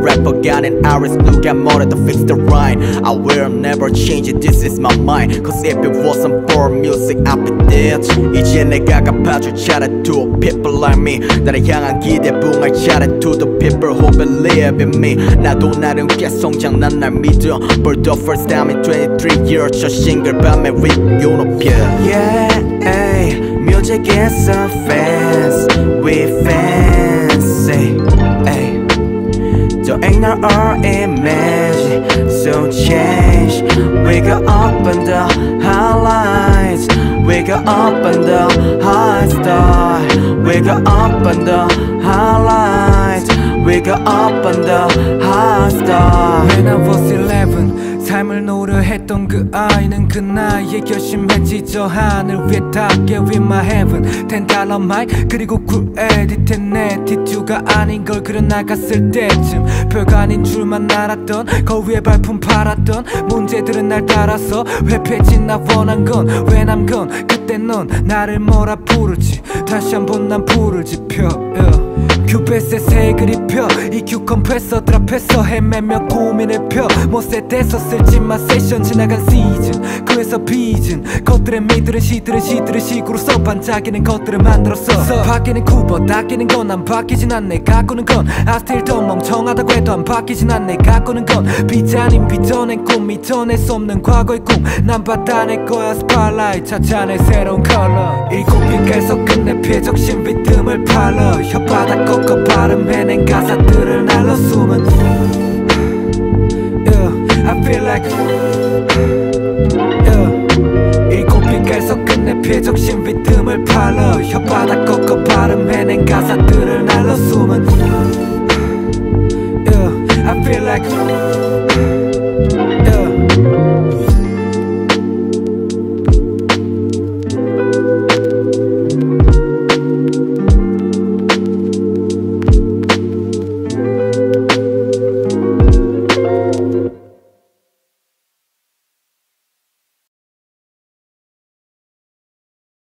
rapper got an iris blue got more to fix the rhyme I will never change it this is my mind Cause if it wasn't for music I'd be dead 이제 내가 갚아줄 차례 to people like me 나를 향한 기대 붕할 차례 to the people who believe in me 나도 나름 개성장 성장 난날 믿어 For the first time in 23 years 저 싱글 밤에 with you know yeah Yeah, ay, music is a fan our image so change We go up and the highlights We go up and the high star We go up and the highlights We go up and the high star When I was 11 삶을 노려했던 그 아이는 그 나이에 결심했지 저 하늘 위에 닿게 with my heaven 텐 달러 마이크 그리고 쿨에디텐 네티튜가 아닌 걸 그런 나갔을 때쯤 별거 아닌 줄만 알았던 거위에 발품 팔았던 문제들은 날 따라서 회피해진 나 원한 건 왜 남건 그때 넌 나를 뭐라 부르지 다시 한번 난 불을 지펴 yeah. 어. 큐베스에 색을 입혀 EQ 컴프레서 드랍해서 헤매며 고민을 펴 못세대서 뭐 쓸지만 세션 지나간 시즌 그래서 빚은 것들의 미들은 시들은 시들은 식으로서 반짝이는 것들을 만들었어 어. 밖에는 굽어 닦이는 건안 바뀌진 않네 가꾸는 건 I s t i 멍청하다고 해도 안 바뀌진 않네 가꾸는 건빛 아닌 빚어낸 꿈 잊어낼 수 없는 과거의 꿈난 받아낼 거야 스파라이 찾아내 새로운 컬러 일곱이 계속 끝내 피적신 비듬을 팔러 혓바닥 꺾어 발음해낸 가사들을 날로 숨은 yeah, I feel like 계속 끝내 피해적신 리듬을 팔러 혓바닥 꺾어 발음해낸 가사들을 날로 숨은 yeah, I feel like